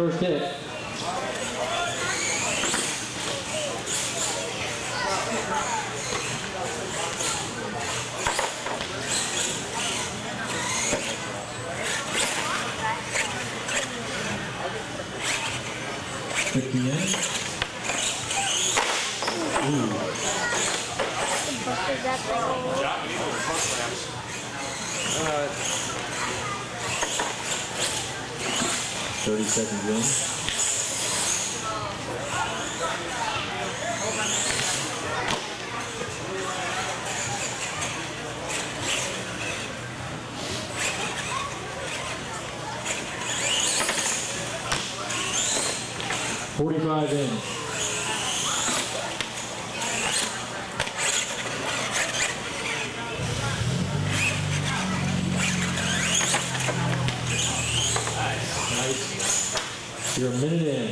first hit. Fifty in. Thirty seconds in. Forty-five in. You're minute in.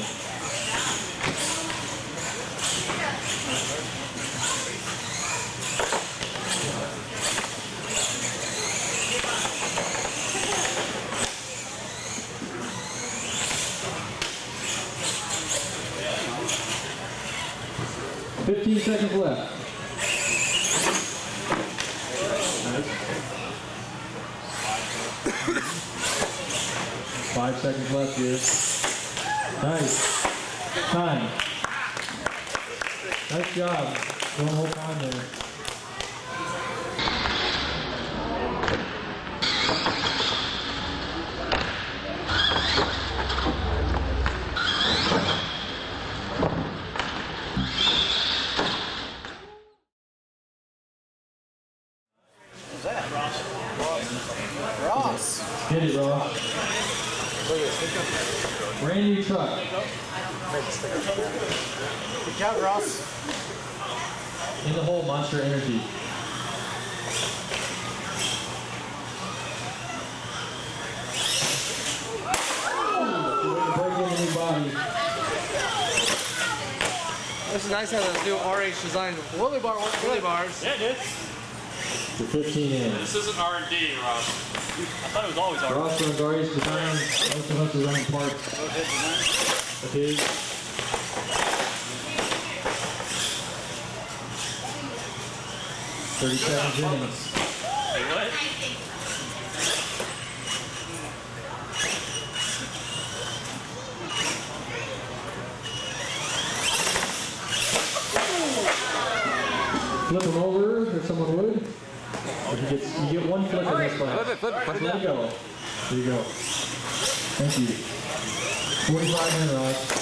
Fifteen seconds left. Five seconds left here. Nice. Time. Nice job. Don't hold on there. Ross. Hit it, Ross. Brand new truck. Good job, Ross. In the hole, Monster Energy. Break in the new body. This is nice how the new RH designed wheelie bar wheelie bars. Yeah, it is. To 15 in. This isn't R&D, Ross. I thought it was always R&D. Ross runs RH design. Most of us are running parts of his. Thirty-seven innings. Hey, what? Flip him over if someone would. If you, get, you get one flip on this class. Flip it, flip it, flip it There you go. There you go. Thank you. 45 minutes.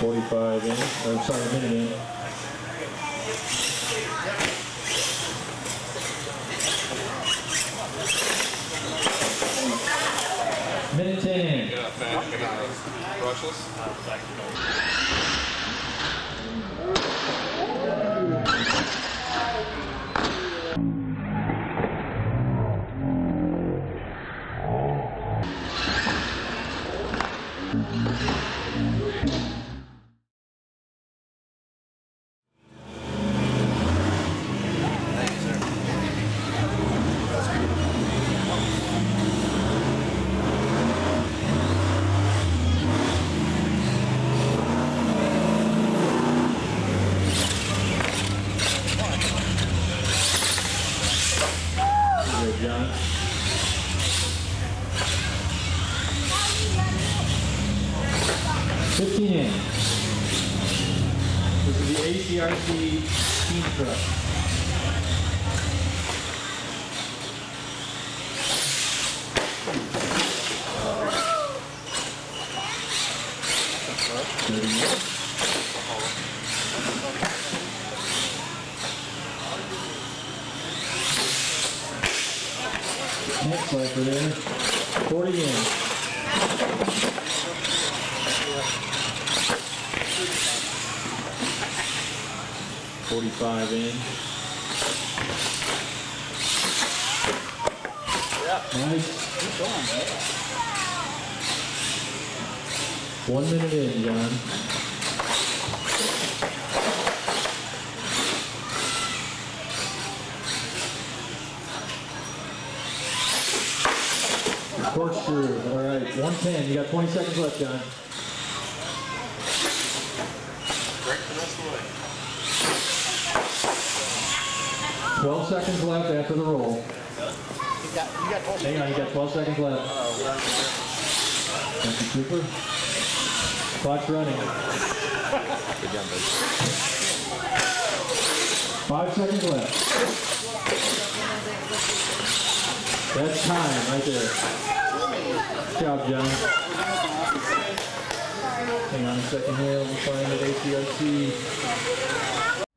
Forty-five in, or sorry, a minute in. Minute ten in. Brushless? Good, John. Fifteen in. This is the ACRC team truck. Thirty in. There. Forty in. Forty-five in. Yeah. Nice. One minute in, John. Corkscrew. All right, 110. You got 20 seconds left, John. 12 seconds left after the roll. Hang on, you got 12 seconds left. Thank you, Cooper. Clock's running. Five seconds left. That's time right there. Good job, John. Hang on a second here. Me find it. ACRC.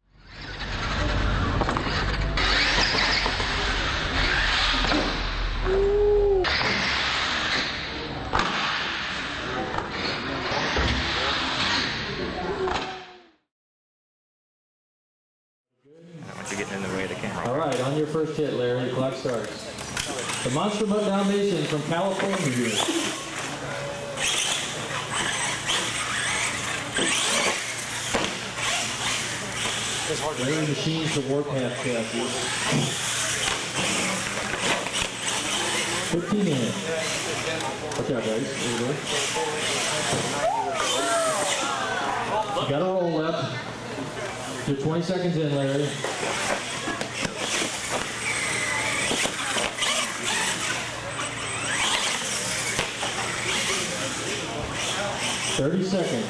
30 seconds.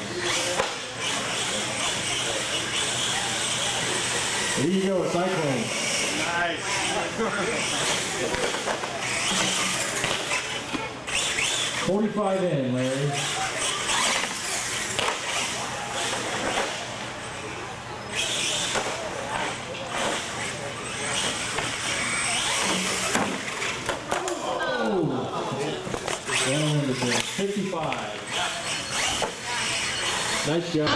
There you go, cycling. Nice. 45 in, Larry. Nice job.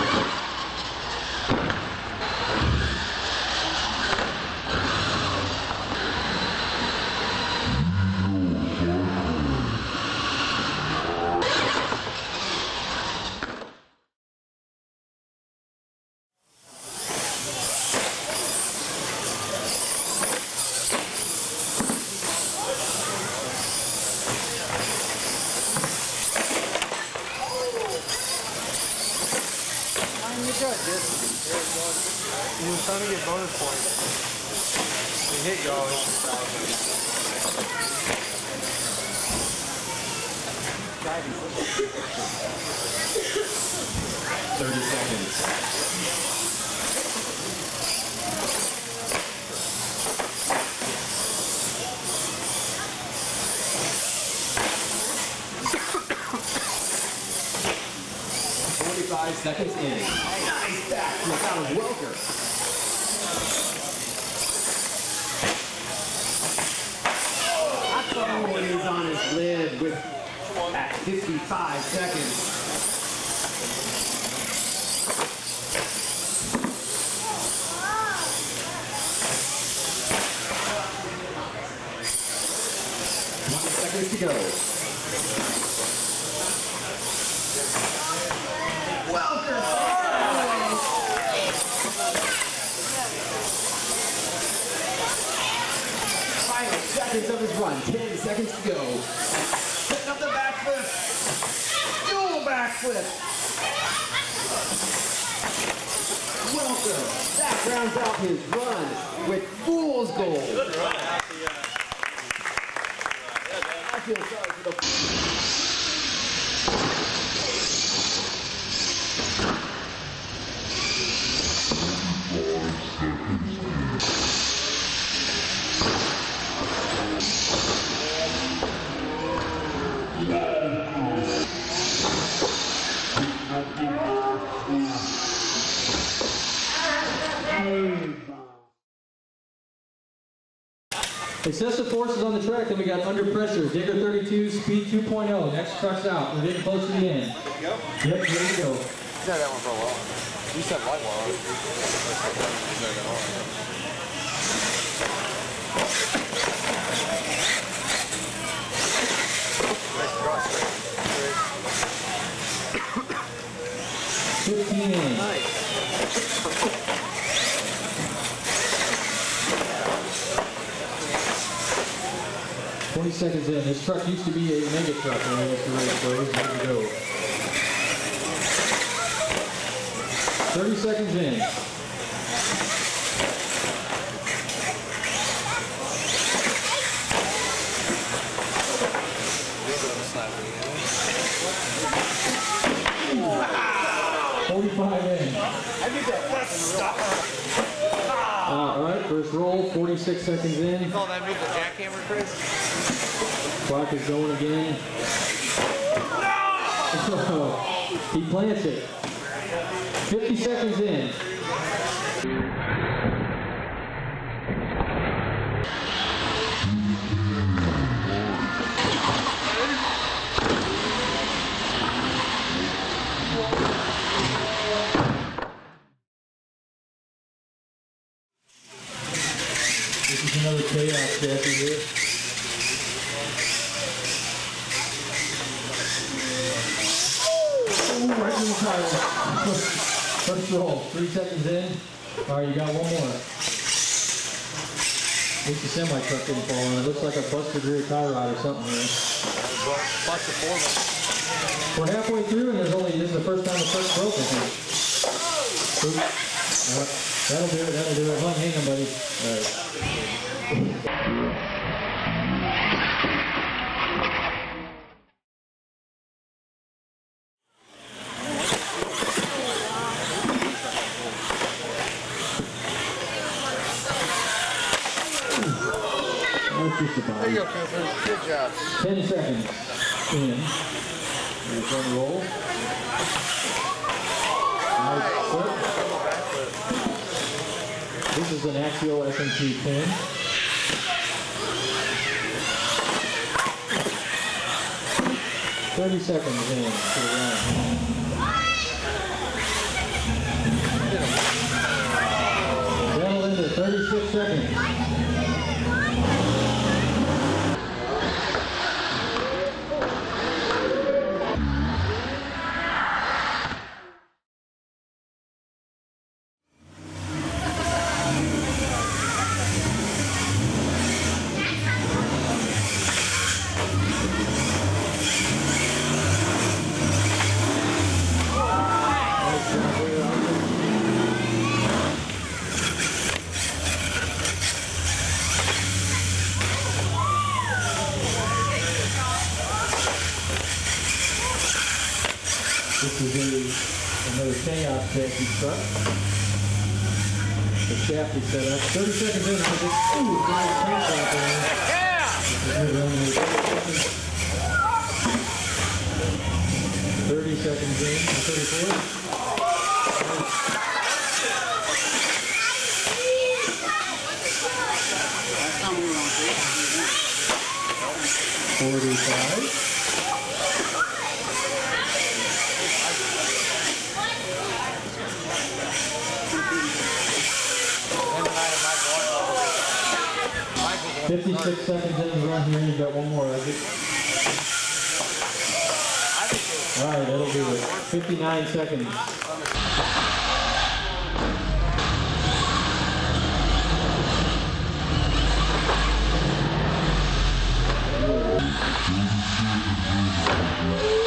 You're good, dude. You was trying to get bonus points. You hit y'all. Thirty seconds. Forty-five seconds in. Nice back from Alan Welker. That one is on his lid with at 55 seconds. Twenty seconds to go. Final seconds of his run. 10 seconds to go. Setting up the backflip. Dual backflip. Welcome. That rounds out his run with I feel sorry for Excessive force is on the track, and we got Under Pressure, Digger 32, Speed 2.0. Next truck's out. We're getting close to the end. Yep. Yep, here we go. He's had that one for a while. You said light wire. Fifteen. Nice. Seconds in. This truck used to be a mega truck when I used to race, so it's ready to go. 30 seconds in. Forty-five in. Uh, 36 seconds in. You call that move the jackhammer, Chris? Clock is going again. No! he plants it. 50 seconds in. Jackie here. Ooh, right the tire. First roll, three seconds in. All right, you got one more. At least the semi truck didn't fall on it. Looks like a busted rear tie rod or something here. Busted foreman. We're halfway through and there's only, this is the first time the truck's broken. Oops. Uh, That'll do it, that'll do it. Hang on, buddy. All right. That's just about There it. you go, Cooper. Good job. 10 seconds in. Here's one roll. Nice flip. This is an axial SMT10. Thirty seconds in to the round. Battle into thirty-six seconds. 45. Fifty-six seconds in, we're not. You've got one more, Isaac. All right, that'll do it. Fifty-nine seconds. まし。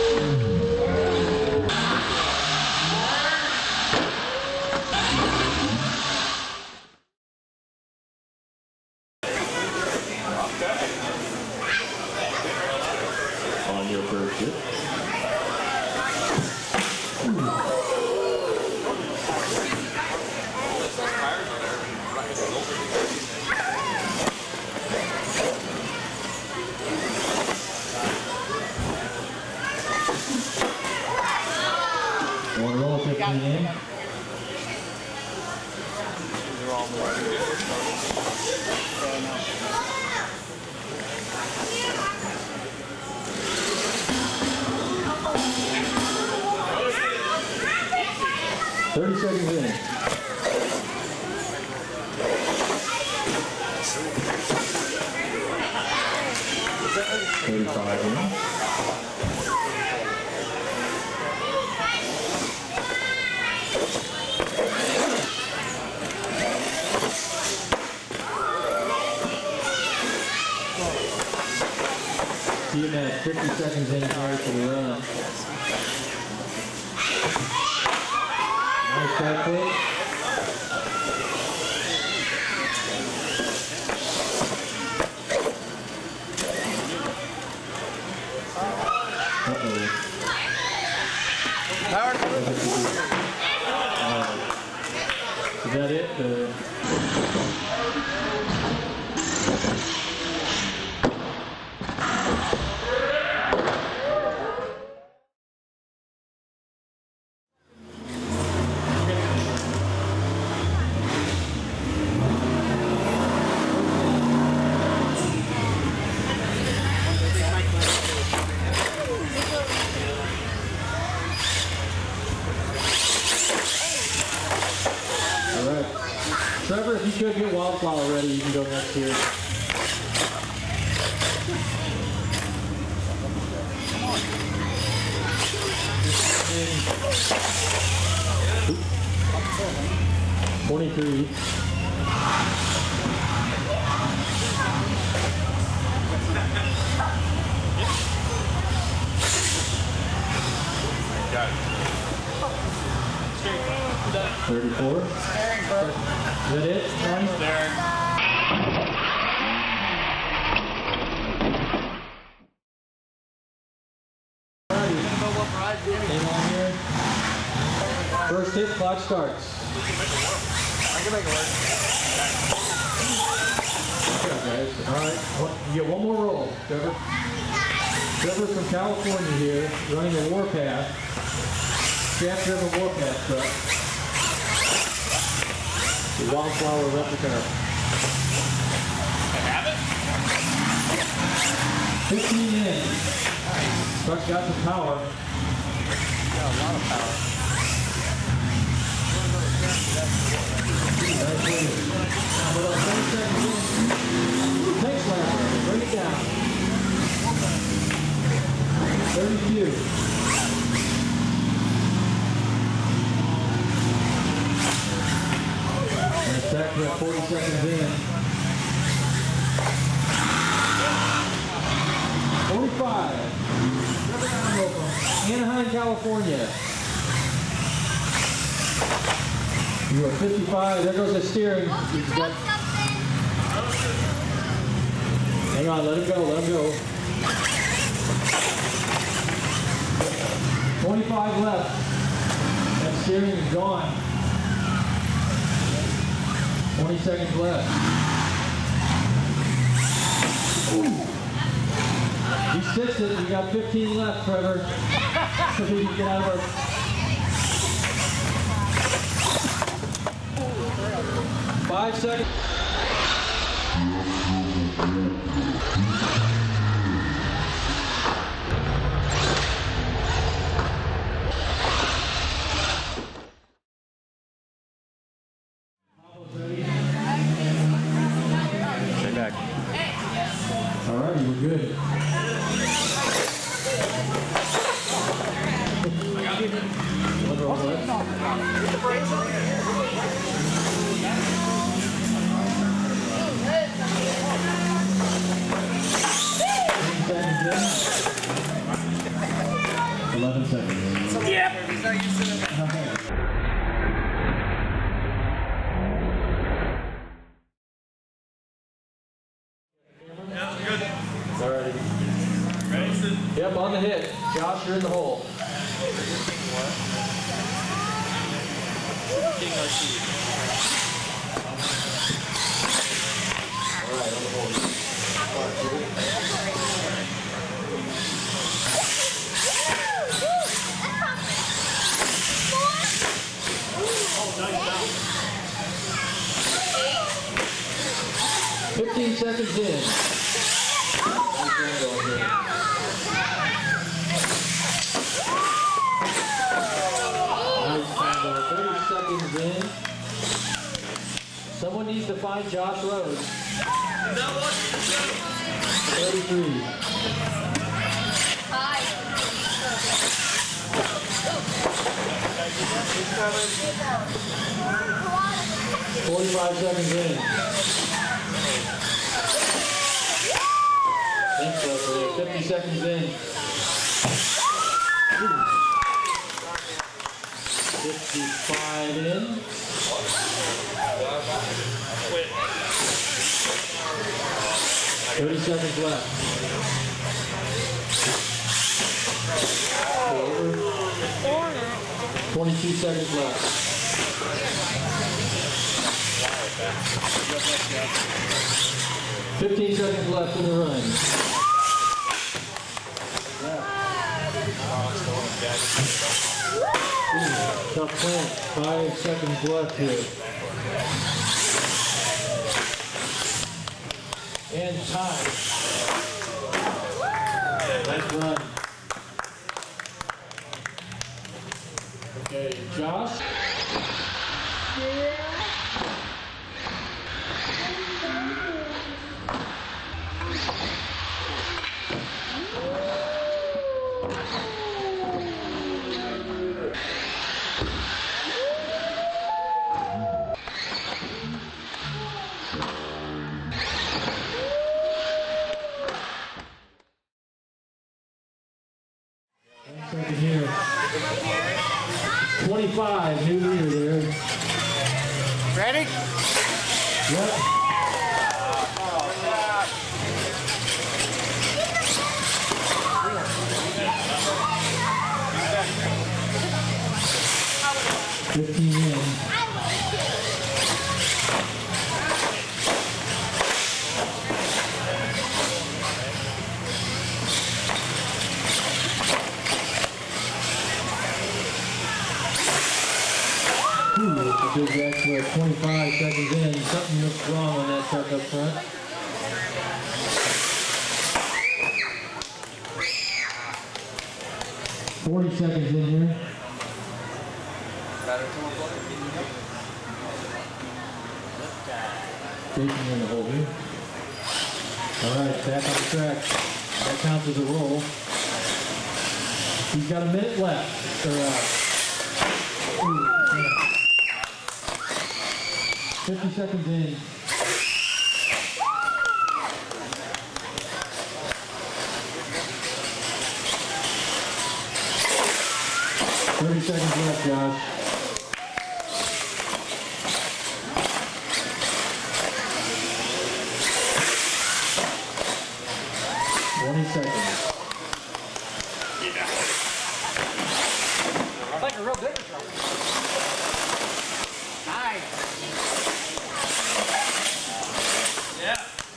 Nice 23. Thirty-four. Is that it? Nine? Jack Trevor Warpath truck. The Wildflower replica. Fifteen in. Truck's got some power. Got a lot of power. Nice move. But on 20 seconds in, Thanks, Larry. Bring it down. 32. Back 40 seconds in. 45. Anaheim, California. You are 55. There goes the steering. Got- Hang on, let him go, let him go. 25 left. That steering is gone. 20 seconds left. Ooh. He sits it. We got 15 left, Trevor. So we can get out of our Five seconds. Hit. Josh, you're in the hole. Fifteen seconds in. Nice combo. Thirty seconds in. Someone needs to find Josh Rhodes. Thirty-three. Forty-five seconds in. Thanks, Leslie. 50 seconds in. 55 in. Thirty seconds left. Over. Twenty-two seconds left. Fifteen seconds left in the run. Tough. Five seconds left here. And time. Nice run. Okay, Josh? One second here. 25, new leader there. Ready? Yep. Fifteen in. Ooh, that's extra 25 seconds in. Something looks wrong on that truck up front. Forty seconds in here. Jason in the hole here. All right, back on the track. That counts as a roll. He's got a minute left. Uh, ooh, yeah. 50 seconds in. Thirty seconds left, Josh. Twenty seconds. Yeah. Like a real big truck. Nice.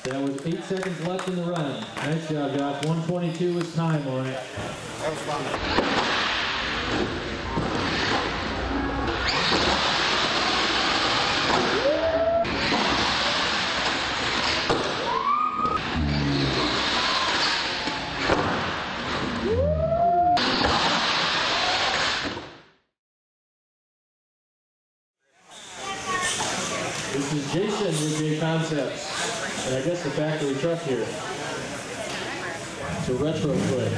That was eight seconds left in the run. Nice job, Josh. 122 is time on it. That was fun. This is Jason with JConcepts, and I guess the factory truck here. It's a retro foot.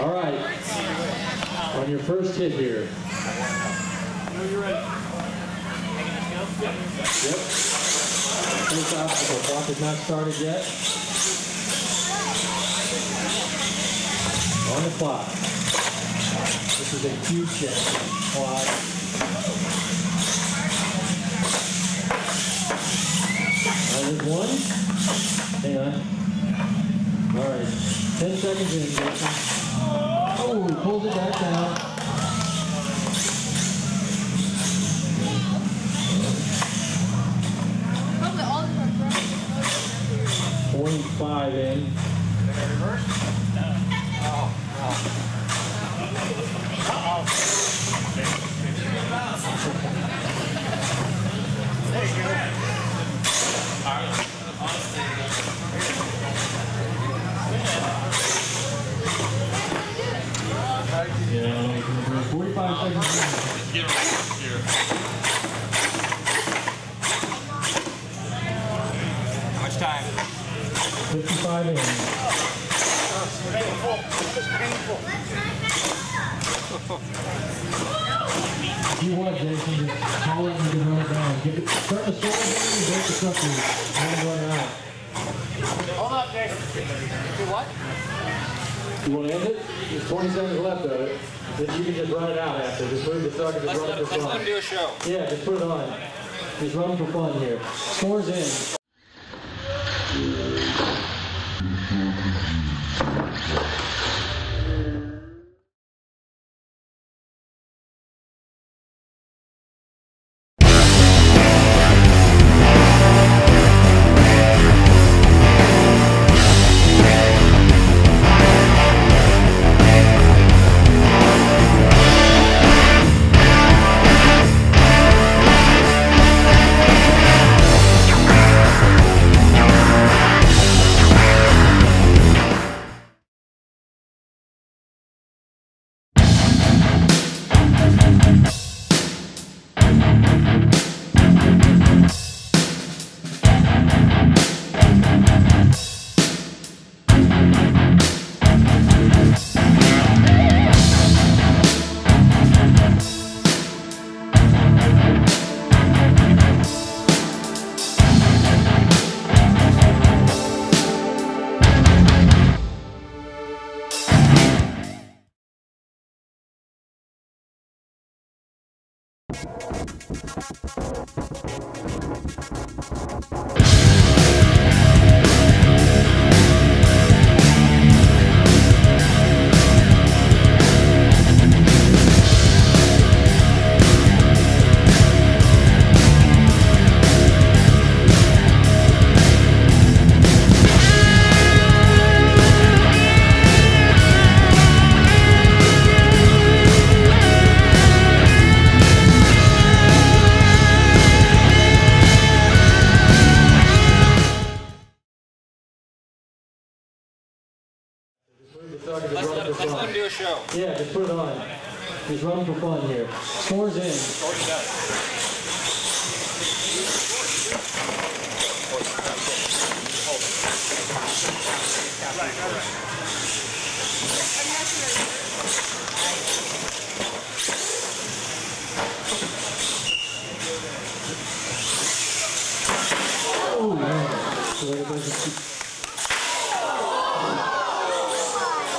All right, on your first hit here. Yep. First obstacle, clock is not started yet. On the clock. This is a cube check. Clock. Uh, there's one. Hang on. All right. Ten seconds in, Jason. Oh, pulls it back down. Twenty-five in. Yeah, forty-five seconds in. How 55 in. If you want, Jason, just call it and you can run it down. Start the story down and break the structure. Let it run out. Hold up, Jason. Do what? You want to end it? There's 20 seconds left of it. Then you can just run it out after. Just move the sucker. Just let's run let, it for let's fun. Let's let him do a show. Yeah, just put it on. Just run for fun here. Scores in.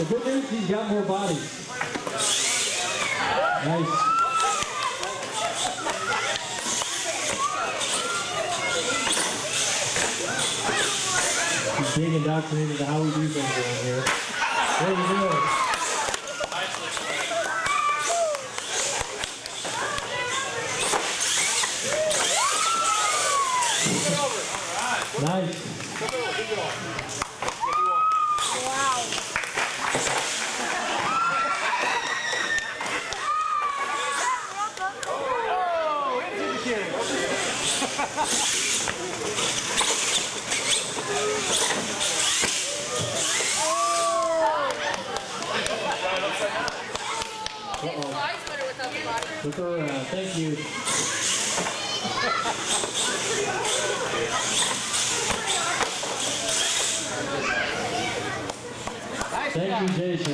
The good news, he's got more bodies. Nice. He's being indoctrinated to how we do things around here. There you go. Nice. It flies better without the body. Look around. Thank you. Jason.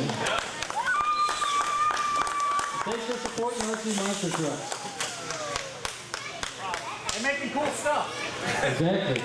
Thanks for supporting RC Monster Trucks. They're making cool stuff. Exactly.